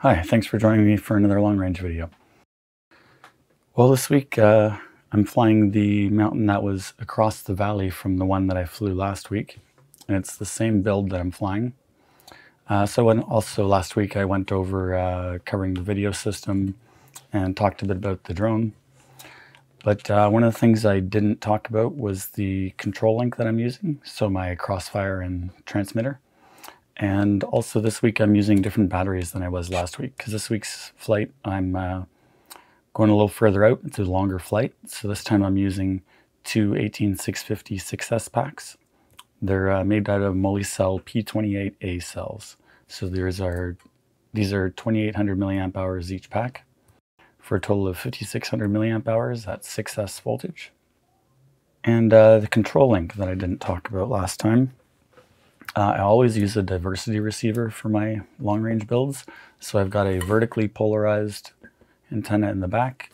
Hi, thanks for joining me for another long range video. Well, this week uh, I'm flying the mountain that was across the valley from the one that I flew last week. And it's the same build that I'm flying. Uh, so when also last week I went over uh, covering the video system and talked a bit about the drone. But uh, one of the things I didn't talk about was the control link that I'm using. So my crossfire and transmitter. And also this week I'm using different batteries than I was last week because this week's flight I'm uh, going a little further out. It's a longer flight. So this time I'm using two 18650 6S packs. They're uh, made out of Molicel P28A cells. So there's our, these are 2800 milliamp hours each pack for a total of 5600 milliamp hours at 6S voltage. And uh, the control link that I didn't talk about last time uh, I always use a diversity receiver for my long range builds. So I've got a vertically polarized antenna in the back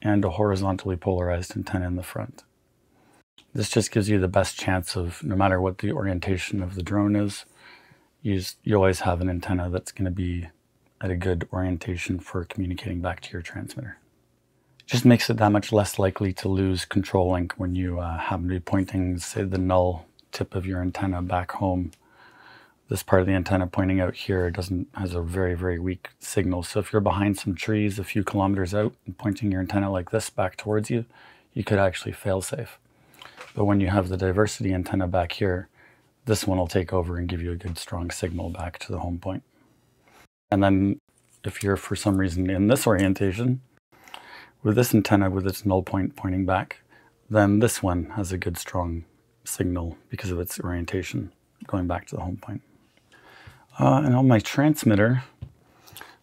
and a horizontally polarized antenna in the front. This just gives you the best chance of, no matter what the orientation of the drone is, you, you always have an antenna that's going to be at a good orientation for communicating back to your transmitter. It just makes it that much less likely to lose control link when you uh, happen to be pointing, say, the null tip of your antenna back home this part of the antenna pointing out here doesn't has a very, very weak signal. So if you're behind some trees a few kilometers out and pointing your antenna like this back towards you, you could actually fail safe. But when you have the diversity antenna back here, this one will take over and give you a good strong signal back to the home point. And then if you're for some reason in this orientation, with this antenna with its null point pointing back, then this one has a good strong signal because of its orientation going back to the home point. Uh, and on my transmitter,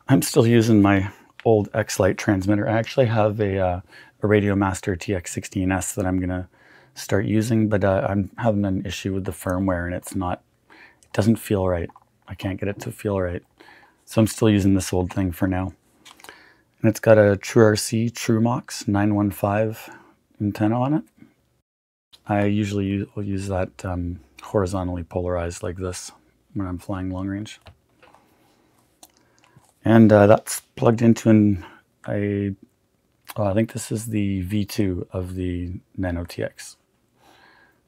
I'm still using my old X-Lite transmitter. I actually have a, uh, a Radiomaster TX16S that I'm going to start using, but uh, I'm having an issue with the firmware and it's not, it doesn't feel right. I can't get it to feel right. So I'm still using this old thing for now. And it's got a TrueRC TrueMox 915 antenna on it. I usually use that um, horizontally polarized like this when I'm flying long range. And uh, that's plugged into an, a, well, I think this is the V2 of the Nano TX.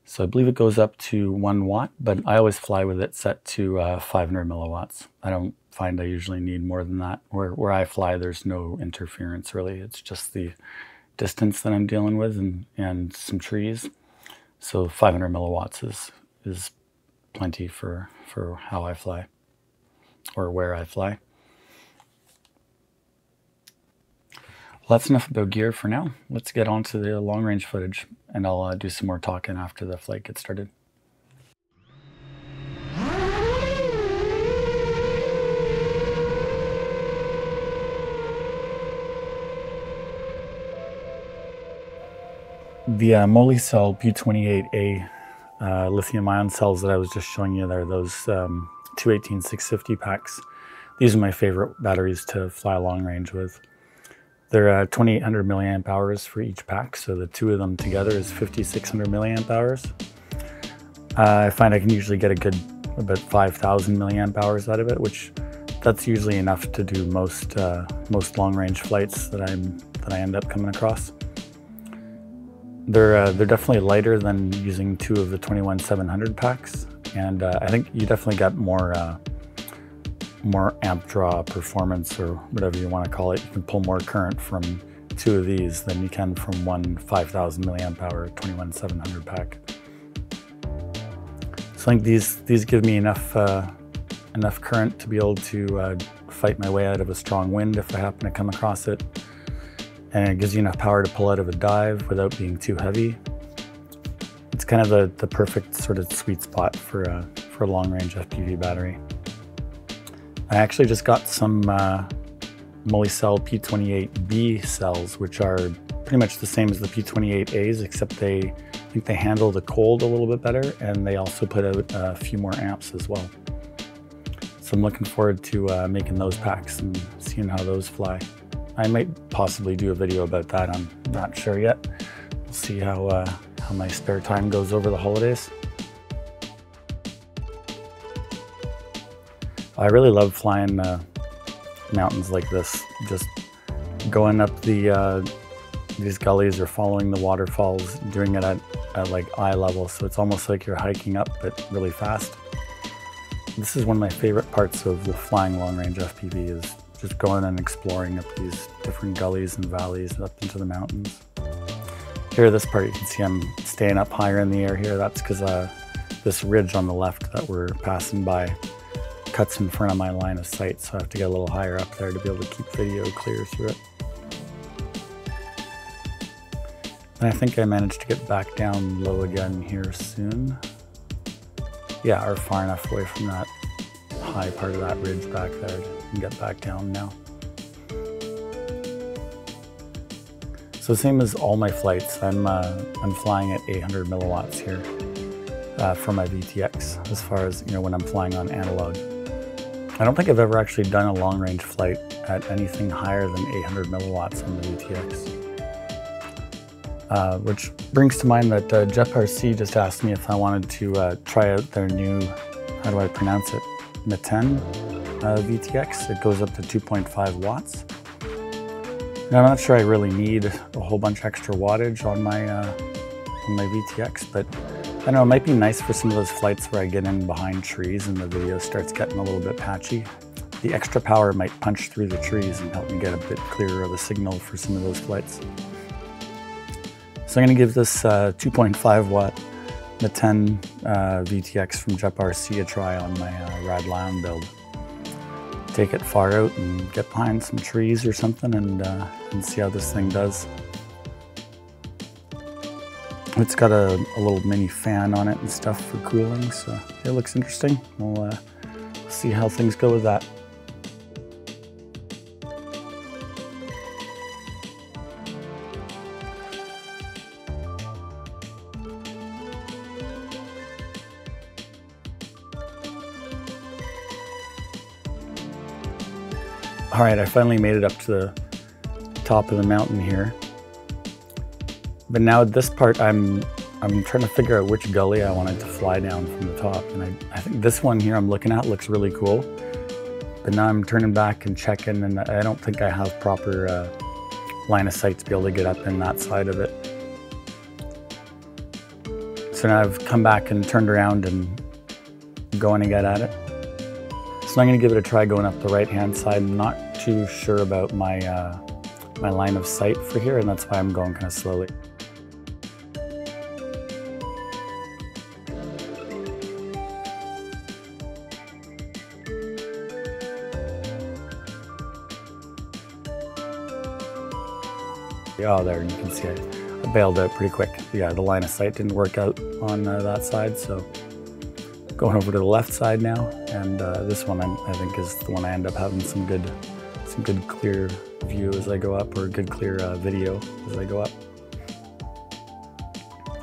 So I believe it goes up to one watt, but I always fly with it set to uh, 500 milliwatts. I don't find I usually need more than that. Where, where I fly, there's no interference really. It's just the distance that I'm dealing with and, and some trees. So 500 milliwatts is, is plenty for, for how I fly or where I fly. Well, that's enough about gear for now. Let's get on to the long range footage and I'll uh, do some more talking after the flight gets started. The uh, Molicel P28A uh, lithium ion cells that I was just showing you there, those um, 218650 packs. These are my favorite batteries to fly long range with. They're uh, 2800 milliamp hours for each pack, so the two of them together is 5600 milliamp hours. Uh, I find I can usually get a good about 5000 milliamp hours out of it, which that's usually enough to do most uh, most long range flights that I'm that I end up coming across. They're, uh, they're definitely lighter than using two of the 21700 packs. And uh, I think you definitely got more, uh, more amp draw performance or whatever you want to call it. You can pull more current from two of these than you can from one 5000 milliamp hour 21700 pack. So I think these, these give me enough, uh, enough current to be able to uh, fight my way out of a strong wind if I happen to come across it and it gives you enough power to pull out of a dive without being too heavy. It's kind of the, the perfect sort of sweet spot for a, for a long range FPV battery. I actually just got some uh, Molicel P28B cells, which are pretty much the same as the P28As, except they I think they handle the cold a little bit better, and they also put out a few more amps as well. So I'm looking forward to uh, making those packs and seeing how those fly. I might possibly do a video about that. I'm not sure yet. We'll see how, uh, how my spare time goes over the holidays. I really love flying uh, mountains like this, just going up the uh, these gullies or following the waterfalls, doing it at, at like eye level. So it's almost like you're hiking up, but really fast. This is one of my favorite parts of the flying long range FPV is just going and exploring up these different gullies and valleys up into the mountains. Here, this part, you can see I'm staying up higher in the air here. That's because uh, this ridge on the left that we're passing by cuts in front of my line of sight, so I have to get a little higher up there to be able to keep video clear through it. And I think I managed to get back down low again here soon. Yeah, or far enough away from that high part of that ridge back there and get back down now. So same as all my flights, I'm, uh, I'm flying at 800 milliwatts here uh, for my VTX as far as, you know, when I'm flying on analog. I don't think I've ever actually done a long range flight at anything higher than 800 milliwatts on the VTX. Uh, which brings to mind that uh, JetRC just asked me if I wanted to uh, try out their new, how do I pronounce it, Meten uh, VTX. It goes up to 2.5 watts. I'm not sure I really need a whole bunch extra wattage on my, uh, on my VTX, but I don't know, it might be nice for some of those flights where I get in behind trees and the video starts getting a little bit patchy. The extra power might punch through the trees and help me get a bit clearer of a signal for some of those flights. So I'm going to give this uh, 2.5 watt Meten uh, VTX from JetRC a try on my uh, Rad Li-ion build. Take it far out and get behind some trees or something and, uh, and see how this thing does. It's got a, a, little mini fan on it and stuff for cooling, so it looks interesting. We'll uh, see how things go with that. All right, I finally made it up to the top of the mountain here. But now at this part, I'm I'm trying to figure out which gully I wanted to fly down from the top. And I, I think this one here I'm looking at looks really cool. But now I'm turning back and checking and I don't think I have proper uh, line of sight to be able to get up in that side of it. So now I've come back and turned around and going to get at it. So I'm gonna give it a try going up the right-hand side. I'm not too sure about my, uh, my line of sight for here and that's why I'm going kind of slowly. Oh, there, you can see I, bailed out pretty quick. Yeah, the line of sight didn't work out on uh, that side, so going over to the left side now, and uh, this one I, I, think is the one I end up having some good, some good clear view as I go up, or good clear uh, video as I go up.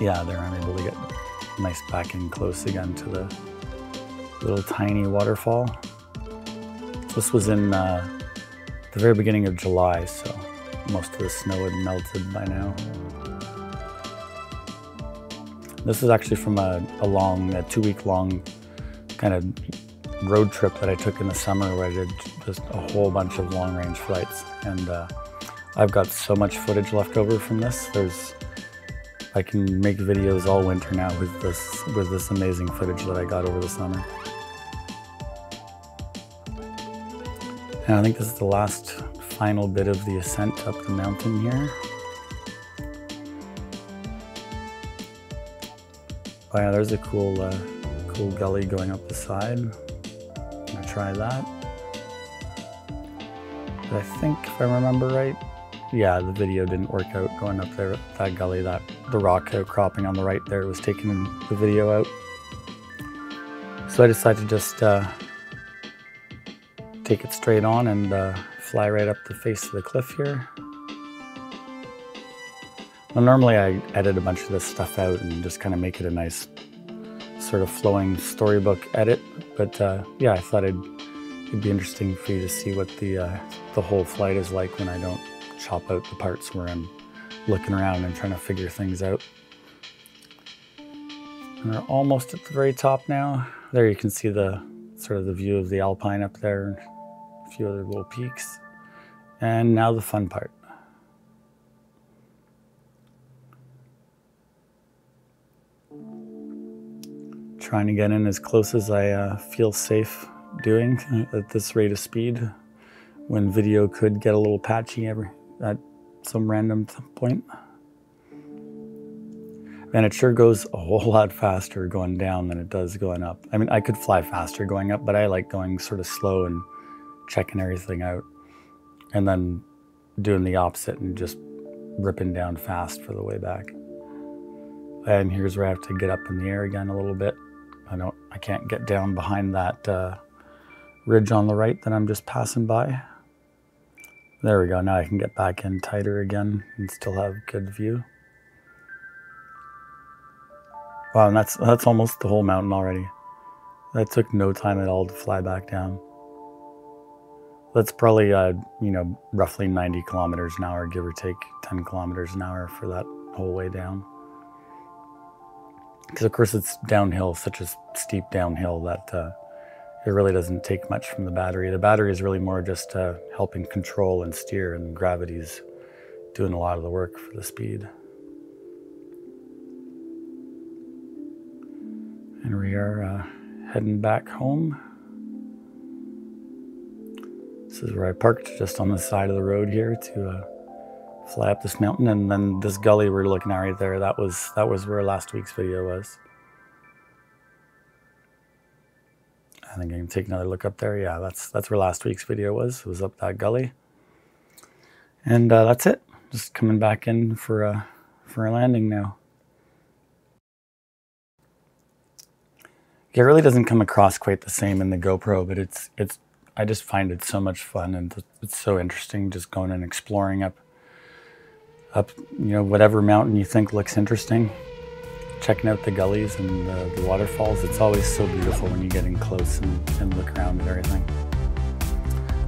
Yeah, there I'm able to get nice back in close again to the little tiny waterfall. This was in uh, the very beginning of July, so most of the snow had melted by now. This is actually from a, a long, a two week long kind of road trip that I took in the summer where I did just a whole bunch of long range flights. And uh, I've got so much footage left over from this. There's, I can make videos all winter now with this, with this amazing footage that I got over the summer. And I think this is the last final bit of the ascent up the mountain here. Oh yeah, there's a cool, uh, cool gully going up the side. Try that. But I think if I remember right, yeah, the video didn't work out going up there, that gully, that the rock outcropping on the right there was taking the video out. So I decided to just uh, take it straight on and uh, fly right up the face of the cliff here. Well, normally I edit a bunch of this stuff out and just kind of make it a nice sort of flowing storybook edit. But uh, yeah, I thought it'd, it'd, be interesting for you to see what the, uh, the whole flight is like when I don't chop out the parts where I'm looking around and trying to figure things out. And we're almost at the very top now. There you can see the sort of the view of the Alpine up there a few other little peaks. And now the fun part. Trying to get in as close as I uh, feel safe doing at this rate of speed when video could get a little patchy every at some random point. And it sure goes a whole lot faster going down than it does going up. I mean, I could fly faster going up, but I like going sort of slow and checking everything out. And then doing the opposite and just ripping down fast for the way back. And here's where I have to get up in the air again a little bit. I don't, I can't get down behind that uh, ridge on the right that I'm just passing by. There we go. Now I can get back in tighter again and still have good view. Wow, and that's that's almost the whole mountain already. That took no time at all to fly back down. That's probably uh, you know roughly 90 kilometers an hour, give or take 10 kilometers an hour for that whole way down. Because of course it's downhill, such a steep downhill that uh, it really doesn't take much from the battery. The battery is really more just uh, helping control and steer, and gravity's doing a lot of the work for the speed. And we are uh, heading back home. This is where I parked, just on the side of the road here to uh, fly up this mountain. And then this gully we're looking at right there, that was, that was where last week's video was. I think I can take another look up there. Yeah, that's that's where last week's video was. It was up that gully. And uh, that's it. Just coming back in for a, uh, for a landing now. It really doesn't come across quite the same in the GoPro, but it's it's I just find it so much fun and it's so interesting just going and exploring up up you know whatever mountain you think looks interesting checking out the gullies and the, the waterfalls. It's always so beautiful when you get in close and, and look around at everything.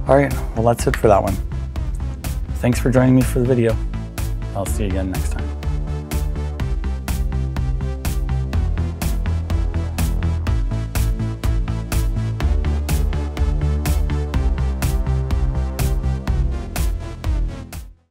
All right, well, that's it for that one. Thanks for joining me for the video. I'll see you again next time.